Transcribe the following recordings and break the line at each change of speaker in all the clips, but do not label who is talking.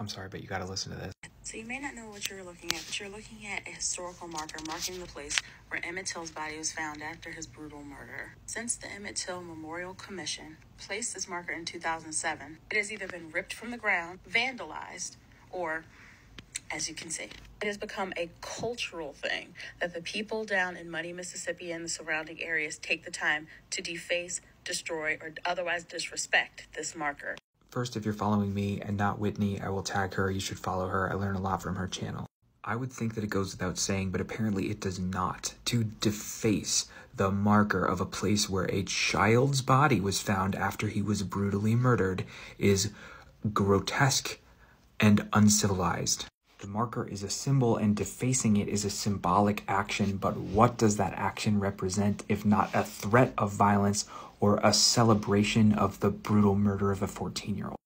I'm sorry, but you gotta listen to this.
So you may not know what you're looking at, but you're looking at a historical marker marking the place where Emmett Till's body was found after his brutal murder. Since the Emmett Till Memorial Commission placed this marker in 2007, it has either been ripped from the ground, vandalized, or as you can see. It has become a cultural thing that the people down in Money, Mississippi and the surrounding areas take the time to deface, destroy, or otherwise disrespect this marker.
First, if you're following me and not Whitney, I will tag her. You should follow her. I learn a lot from her channel. I would think that it goes without saying, but apparently it does not. To deface the marker of a place where a child's body was found after he was brutally murdered is grotesque and uncivilized. The marker is a symbol and defacing it is a symbolic action, but what does that action represent if not a threat of violence or a celebration of the brutal murder of a 14 year old?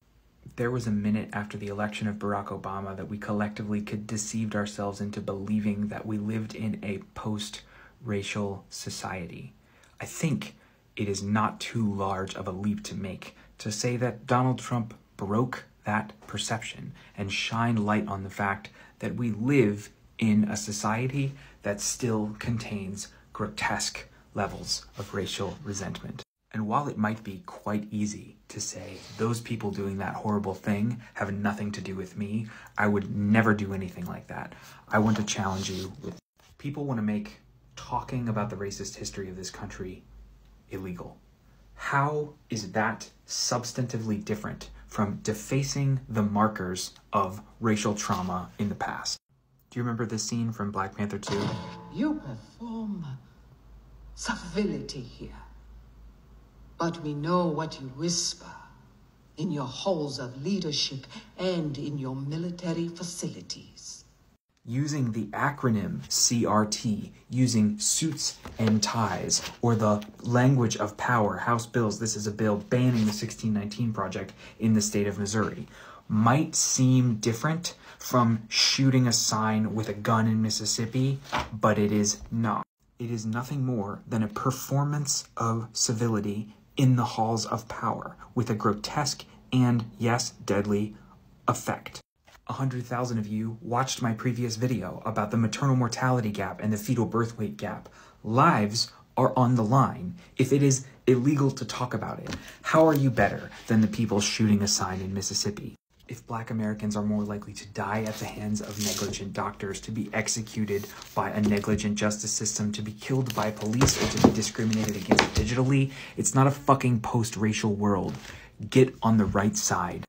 There was a minute after the election of Barack Obama that we collectively could deceived ourselves into believing that we lived in a post racial society. I think it is not too large of a leap to make to say that Donald Trump broke that perception and shine light on the fact that we live in a society that still contains grotesque levels of racial resentment. And while it might be quite easy to say those people doing that horrible thing have nothing to do with me, I would never do anything like that. I want to challenge you with people want to make talking about the racist history of this country illegal. How is that substantively different from defacing the markers of racial trauma in the past? Do you remember this scene from Black Panther 2?
You perform civility here. But we know what you whisper in your halls of leadership and in your military facilities.
Using the acronym CRT, using suits and ties, or the language of power, House bills, this is a bill banning the 1619 Project in the state of Missouri, might seem different from shooting a sign with a gun in Mississippi, but it is not. It is nothing more than a performance of civility in the halls of power with a grotesque and, yes, deadly effect. 100,000 of you watched my previous video about the maternal mortality gap and the fetal birth weight gap. Lives are on the line. If it is illegal to talk about it, how are you better than the people shooting a sign in Mississippi? If black Americans are more likely to die at the hands of negligent doctors, to be executed by a negligent justice system, to be killed by police, or to be discriminated against digitally, it's not a fucking post racial world. Get on the right side.